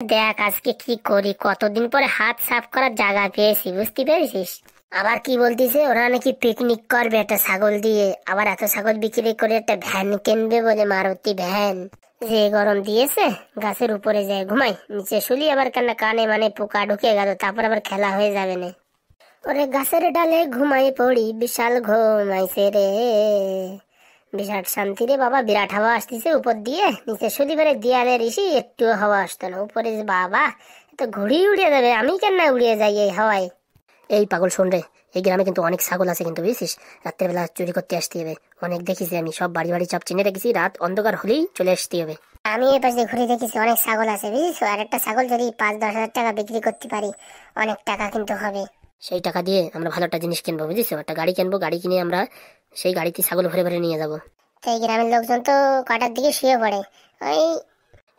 দেখ আজকে কি করি, কতদিন পরে হাত সাফ করার জায়গা পেয়েছি, বুঝতে পেরেছিস? আবার কি বলতিছে, ওরা নাকি পিকনিক করবে একটা ছাগল দিয়ে, আবার এত ছাগল বিক্রি করে একটা ভ্যান কিনবে বলে মারুতি ভ্যান। যে গরম দিয়েছে, গাছের উপরে যায়, ঘুমাই, নিচে শুলি, আবার কেন কানে মানে পোকা ঢুকে গেল, তারপর আবার খেলা হয়ে যাবে না। ওরে গাছের ডালে ঘুমাই পড়ি, বিশাল ঘুমাইছে রে। বিরাট শান্তি রে বাবা, বিরাট হাওয়া আসতেছে উপর দিয়ে। নিচে মানে দেয়ালের ইসি একটু হাওয়া আসতো না। উপরে বাবা তো ঘুড়ি উড়িয়ে যাবে আমি কেন না উড়িয়ে যাই এই হাওয়ায়? এই পাগল, শোন রে, এই গ্রামে কিন্তু অনেক ছাগল আছে কিন্তু বুঝছিস? রাত্রেবেলা চুরি করতে আসতে হবে। অনেক দেখিছি আমি, সব বাড়ি বাড়ি সব চিনে রেখেছি, রাত অন্ধকার হলেই চলে আসতে হবে। আমি এই পাশে ঘুরে দেখেছি অনেক ছাগল আছে বুঝিস আর একটা ছাগল যদি পাঁচ দশ হাজার টাকা বিক্রি করতে পারি, অনেক টাকা কিন্তু হবে। সেই টাকা দিয়ে আমরা ভালো একটা জিনিস কিনবো বুঝেছ? একটা গাড়ি কিনবো গাড়ি কিনে আমরা সেই গাড়িতে ছাগল ভরে ভরে নিয়ে যাব। এই গ্রামের লোকজন তো কটার দিকে শুয়ে পড়ে? ওই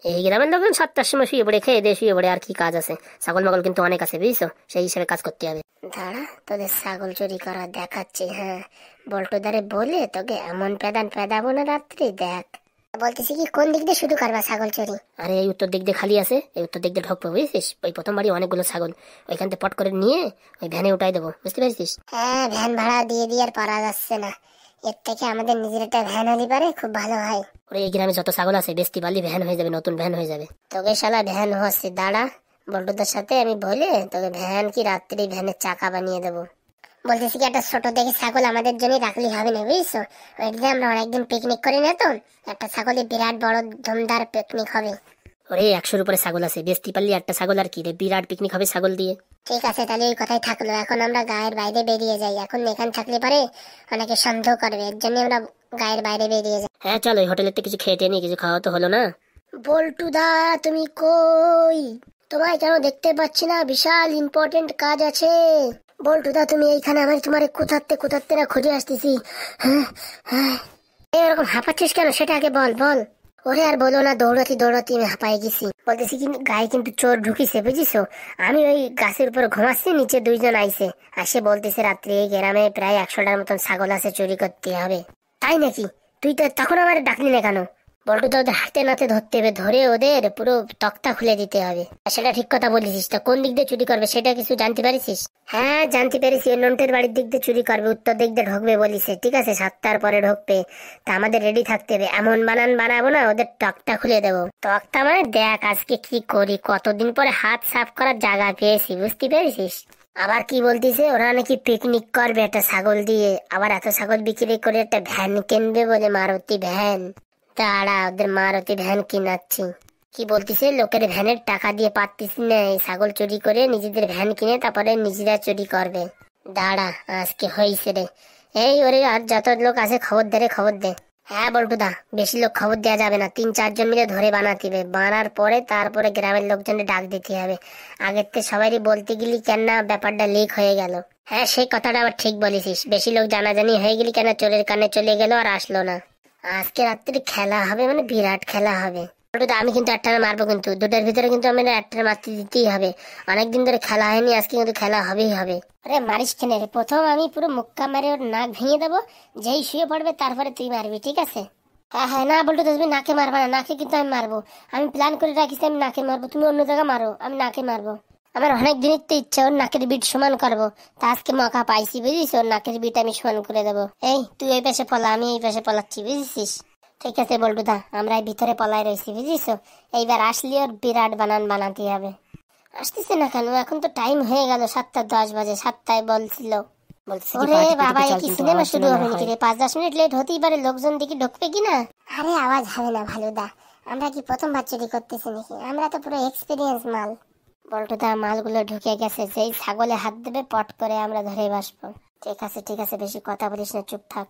এই গ্রামের লোকজন সাতটার সময় শুয়ে পড়ে খেয়ে দিয়ে শুয়ে পড়ে আর কি কাজ আছে? ছাগল মাগল কিন্তু অনেক আছে বুঝছ? সেই হিসাবে কাজ করতে হবে। দাঁড়া তোদের ছাগল চুরি করা দেখাচ্ছি হ্যাঁ? বল্টুদারে বলে তোকে এমন পেদান পেদাবো না রাত্রি দেখ। বলতেছি কি কোন দিক দিয়ে শুরু করবা ছাগল চুরি? আরে এই উত্তর দিক দিয়ে খালি আছে এই উত্তর দিক দিয়ে ঢুকবো বুঝছিস? ওই প্রথম বাড়ি অনেকগুলো ছাগল ওইখান থেকে পট করে নিয়ে ওই ভ্যানে উঠাই দেবো বুঝতে পারছিস? হ্যাঁ ভ্যান ভাড়া দিয়ে দিয়ে আর পারা যাচ্ছে না। এর থেকে আমাদের নিজের একটা ভ্যান হলে পারে খুব ভালো হয়। ওরে এই গ্রামে যত ছাগল আছে বেস্তি পারলি ভ্যান হয়ে যাবে নতুন ভ্যান হয়ে যাবে। তোকে শালা ভ্যান হচ্ছে দাঁড়া বল্টুদের সাথে আমি বলে তোকে ভ্যান কি রাত্রি ভ্যানের চাকা বানিয়ে দেবো। বলতেছি কি একটা ছোট দেখে ছাগল আমাদের জন্য রাখলে হবে না বুঝছ? ওইদিকে আমরা অনেকদিন পিকনিক করি না তো একটা ছাগলে বিরাট বড় ধুমধার পিকনিক হবে। ওরে একশোর উপরে ছাগল আছে বেস্তি পারলি একটা ছাগল আর কি রে বিরাট পিকনিক হবে ছাগল দিয়ে। ঠিক আছে তাহলে ওই কথাই থাকল এখন আমরা গায়ের বাইরে বেরিয়ে যাই এখন এখানে থাকলে পারে অনেকে সন্দেহ করবে এর জন্য আমরা গায়ের বাইরে বেরিয়ে যাই। হ্যাঁ চলো হোটেলের কিছু খেয়ে টেনে কিছু খাওয়া তো হলো না। বল্টু দা তুমি কই? তোমায় কেন দেখতে পাচ্ছি না বিশাল ইম্পর্টেন্ট কাজ আছে। বল্টু দা তুমি এইখানে আমি তোমার কোথাতে কোথাতে না খুঁজে আসতেছি। হ্যাঁ হ্যাঁ। এরকম হাঁপাচ্ছিস কেন? সেটা আগে বল বল। ওরে আর বলো না, দৌড়াতি দৌড়াতি, আমি হাঁপাই গেছি। বলতেছি কিন্তু গায়ে কিন্তু চোর ঢুকিছে, বুঝিছো? আমি ওই গাছের উপর ঘুমাচ্ছি, নিচে দুইজন আইছে। আসে বলতেছে, রাত্রে এই গ্রামে প্রায় একশোটার মতন ছাগল আছে, চুরি করতে হবে। তাই নাকি? তুই তো তখন আমার ডাকলি না কেন? বল্টু ওদের হাতে নাতে ধরতে হবে, ধরে ওদের পুরো তক্তা খুলে দিতে হবে। সেটা ঠিক কথা বলেছিস, তা কোন দিক দিয়ে চুরি করবে সেটা কিছু জানতে পারিস হ্যাঁ জানতে পেরেছি নন্টের বাড়ির দিক দিয়ে চুরি করবে, উত্তর দিক দিয়ে ঢুকবে বলিছে ঠিক আছে, সাতটার পরে ঢুকবে, তা আমাদের রেডি থাকতে হবে। এমন বানান বানাবো না, ওদের তক্তা খুলে দেবো। তক্তা মানে দেখ আজকে কি করি, কতদিন পরে হাত সাফ করার জায়গা পেয়েছি, বুঝতে পেরেছিস? আবার কি বলতিছে, ওরা নাকি পিকনিক করবে একটা ছাগল দিয়ে, আবার এত ছাগল বিক্রি করে একটা ভ্যান কিনবে বলে, মারুতি ভ্যান। দাঁড়া, ওদের মারুতি ভ্যান কিনাচ্ছি। কি বলতিছে? লোকের ভ্যানের টাকা দিয়ে পারতিস না। এই ছাগল চুরি করে নিজেদের ভ্যান কিনে তারপরে নিজেরা চুরি করবে। দাঁড়া আজকে হয়েছে রে? এই ওরে আর যত লোক আছে, খবর দে রে, খবর দে। হ্যাঁ বল্টুদা, বেশি লোক খবর দেওয়া যাবে না। তিন, চারজন মিলে ধরে বানাতে হবে বানার পরে তারপরে গ্রামের লোকজনের ডাক দিতে হবে। আগের থেকে সবারই বলতে গেলি কেন না ব্যাপারটা লিক হয়ে গেল। হ্যাঁ সেই কথাটা আবার ঠিক বলেছিস। বেশি লোক জানাজানি হয়ে গেলি কেন? চোরের কানে চলে গেল আর আসলো না। আজকে রাত্রে খেলা হবে মানে বিরাট খেলা হবে। আমি কিন্তু একটা মারবো কিন্তু, দুটার ভিতরে কিন্তু আমি একটা মারতে দিতেই হবে। অনেকদিন ধরে খেলা হয়নি, আজকে কিন্তু খেলা হবেই হবে। আরে মারিস কেন প্রথম আমি পুরো মুক্কা মেরে ওর নাক ভেঙে দেবো, যেই শুয়ে পড়বে তারপরে তুই মারবি, ঠিক আছে? হ্যাঁ হ্যাঁ না বলতো তুমি নাকে মারবা না, নাকে কিন্তু আমি মারবো। আমি প্ল্যান করে রাখিস আমি নাকে মারবো, তুমি অন্য জায়গায় মারো, আমি নাকে মারবো। আমার অনেক দিনের তো ইচ্ছা ওর নাকের বিট সমান করব। তা আজকে মকা পাইছি বুঝিস ওর নাকের বিট আমি সমান করে দেবো। এই তুই এই পাশে পলা আমি এই পাশে পলাচ্ছি বুঝেছিস? ঠিক আছে বল্টুদা আমরা এই ভিতরে পলাই রয়েছি বুঝিস এইবার আসলে ওর বিরাট বানান বানাতে হবে। আসতেছে না কেন? এখন তো টাইম হয়ে গেল সাতটা দশ বাজে সাতটায় বলছিল। ওরে বাবা কি সিনেমা শুরু হবে নাকি রে? পাঁচ দশ মিনিট লেট হতেই পারে লোকজন দিকে ঢুকবে কি না? আরে আওয়াজ হবে না ভালোদা। আমরা কি প্রথম চুরি করতেছি নাকি? আমরা তো পুরো এক্সপিরিয়েন্স মাল। বল্টুদা মালগুলো ঢুকে গেছে। যেই ছাগলে হাত দেবে পট করে আমরা ধরে বাসবো। ঠিক আছে ঠিক আছে বেশি কথা বলিস না চুপ থাক।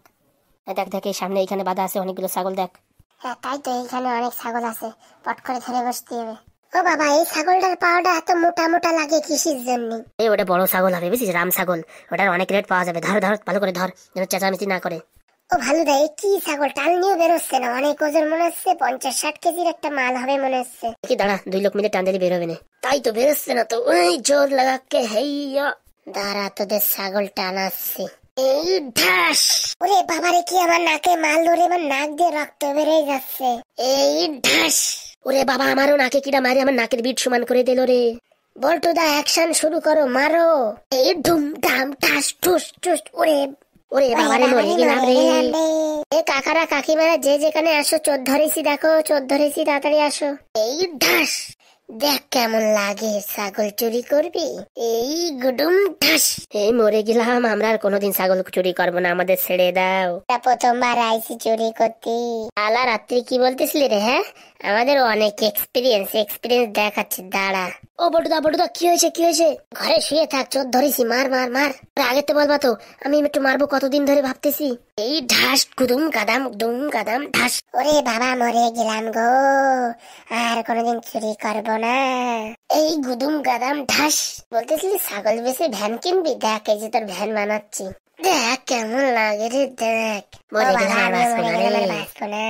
দেখ দেখ এই সামনে এখানে বাধা আছে অনেকগুলো ছাগল দেখ। হ্যাঁ তাই তো এইখানে অনেক ছাগল আছে। পট করে ধরে বসতে হবে। ও বাবা এই ছাগলটার পাওয়াটা এত মোটা মোটা লাগে কিসের জন্য। এই ওটা বড় ছাগল হবে বুঝছিস রাম ছাগল। ওটার অনেক রেট পাওয়া যাবে। ধর ধর ভালো করে ধর যেন চেঁচামেচি না করে। ও ভালো দেয় কি ছাগল? টাল নিয়ে বেরোচ্ছে না। অনেক ওজন মনে হচ্ছে পঞ্চাশ ষাট কেজির একটা মাল হবে মনে হচ্ছে। কি দাঁড়া দুই লোক মিলে টান দিলে বেরোবে না। তাই তো বেরোচ্ছে না তো। ওই জোর লাগাকে হেইয়া। দাঁড়া তোদের ছাগল টানাচ্ছি। এই ঢাস! ওরে বাবারে কি আমার নাকে মারলো রে আমার নাক দিয়ে রক্ত বেরিয়ে যাচ্ছে। এই ঢাস! ওরে বাবা আমারও নাকে কিটা মারে আমার নাকের বিট সমান করে দিল রে। বল্টু দা অ্যাকশন শুরু করো মারো। এই ডুম ডাম ঠাস ঠুস ঠুস ওরে ওরে বাবারে মরে গেলাম রে এ কাকারা কাকিমারা যে যেখানে আসো চোর ধরেছি দেখো চোর ধরেছি তাড়াতাড়ি আসো। এই ঢাস দেখ কেমন লাগে ছাগল চুরি করবি। এই গুডুম ঢাস। এই মরে গেলাম আমরা আর কোনোদিন ছাগল চুরি করব না আমাদের ছেড়ে দাও। প্রথমবার আইসি চুরি করতে। আলা রাত্রি কি বলতেছিলি রে হ্যাঁ? আমাদের অনেক এক্সপিরিয়েন্স এক্সপিরিয়েন্স দেখাচ্ছি দাঁড়া। ও বটুদা বটুদা কি হয়েছে কি হয়েছে? ঘরে শুয়ে থাক চোর ধরেছি মার মার মার। আরে আগে তো বলবা তো আমি একটু মারবো কতদিন ধরে ভাবতেছি? এই ঢাস গুদুম গাদাম দুম গাদাম ঢাস। ওরে বাবা মরে গেলাম গো। আর কোনোদিন চুরি করব না। এই গুদুম গাদাম ঢাস বলতেছিলি ছাগল বেশি ভ্যান কিনবি? দেখ এই যে তোর ভ্যান বানাচ্ছি। দেখ কেমন লাগে রে দেখ। মরে গেলাম। বাঁচবো না।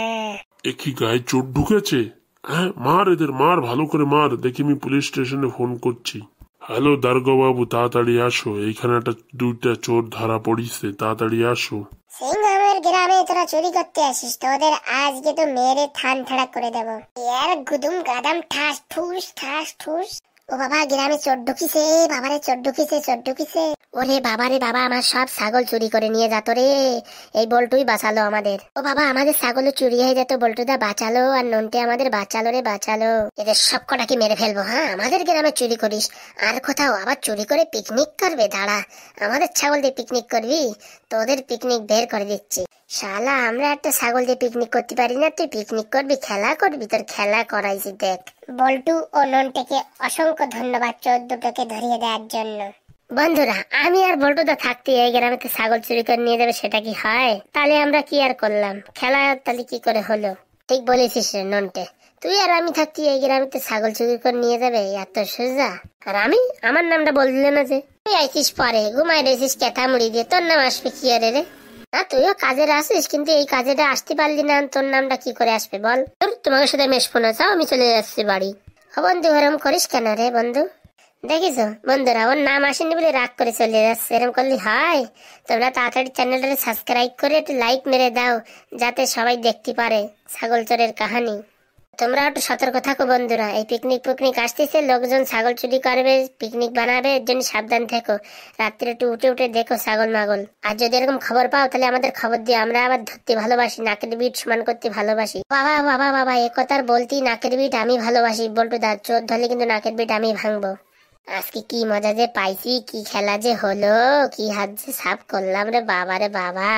এ কি গায়ে চোট ঢুকেছে? হ্যাঁ মার এদের, মার, ভালো করে মার। দেখি আমি পুলিশ স্টেশনে ফোন করছি। হ্যালো দার্গবাবু, তাড়াতাড়ি আসো। এইখানে একটা, দুইটা চোর ধরা পড়িছে। তাড়াতাড়ি আসো। সিংহামের গ্রামে তোরা চুরি করতে আসিস, তোদের আজকে তো মেরে থান থাড়া করে দেবো। এর গুদুম গাদাম ঠাস, ঠুস ঠাস, ঠুস। ও বাবা, গ্রামে চোর ঢুকিছে, বাবারে চোর ঢুকিছে চোর ঢুকিছে। ওরে বাবারে বাবা, আমার সব ছাগল চুরি করে নিয়ে যেত রে। এই বল্টুই বাঁচালো আমাদের। ও বাবা, আমাদের ছাগল চুরি হয়ে যেত, বল্টুদা বাঁচালো আর নন্টে আমাদের বাঁচালো রে, বাঁচালো। এদের সব কটাকে মেরে ফেলব হ্যাঁ? আমাদের গ্রামে চুরি করিস, আর কোথাও আবার চুরি করে পিকনিক করবে, দাঁড়া। আমাদের ছাগল দিয়ে পিকনিক করবি, তোদের পিকনিক বের করে দিচ্ছি। শালা আমরা একটা ছাগল দিয়ে পিকনিক করতে পারি না। তুই পিকনিক করবি খেলা করবি তোর খেলা করাইছি দেখ। বল্টু ও ননটাকে অসংখ্য ধন্যবাদ চোদ্দটাকে ধরিয়ে দেওয়ার জন্য। বন্ধুরা আমি আর বল্টুদা থাকতে এই গ্রামে তো ছাগল চুরি করে নিয়ে যাবে সেটা কি হয়? তাহলে আমরা কি আর করলাম? খেলা তাহলে কি করে হলো? ঠিক বলেছিস রে নন্টে। তুই আর আমি থাকতে এই গ্রামে তো ছাগল চুরি করে নিয়ে যাবে এত সোজা। আর আমি আমার নামটা বললে না যে। তুই আইছিস পরে ঘুমাই রয়েছিস কেথা মুড়ি দিয়ে তোর নাম আসবে কি আরে রে? না তুইও কাজের আসিস, কিন্তু এই কাজেটা আসতে পারলি না, তোর নামটা কি করে আসবে বল? তোমাকে সাথে মেশবো চাও আমি চলে যাচ্ছি বাড়ি। ও বন্ধু, এরম করিস কেন রে বন্ধু? দেখিস, বন্ধুরা, ওর নাম আসেনি বলে রাগ করে চলে যাচ্ছে। এরম করলি, হয়, তোমরা তাড়াতাড়ি চ্যানেলটা সাবস্ক্রাইব করে একটু লাইক মেরে দাও, যাতে সবাই দেখতে পারে। ছাগল চোরের কাহানি। তোমরা একটু সতর্ক থাকো বন্ধুরা। এই পিকনিক পিকনিক আসতেছে, লোকজন ছাগল চুরি করবে পিকনিক বানাবে, এর জন্য সাবধান থেকো। রাত্রে একটু উঠে উঠে দেখো ছাগল মাগল। আর যদি এরকম খবর পাও, তাহলে আমাদের খবর দিয়ে আমরা আবার ধরতে ভালোবাসি, নাকের বিট সমান করতে ভালোবাসি। বাবা বাবা বাবা, এ কথার বলতেই নাকের বিট আমি ভালোবাসি। বল্টু দা, চোর ধরলে কিন্তু নাকের বিট আমি ভাঙবো। আজকে কি মজা যে পাইছি, কি খেলা যে হলো, কি হাত যে সাফ করলাম রে বাবা রে বাবা।